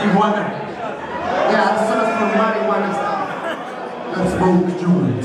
marijuana. Yeah, I sell some marijuana stuff. Let's roll the unit.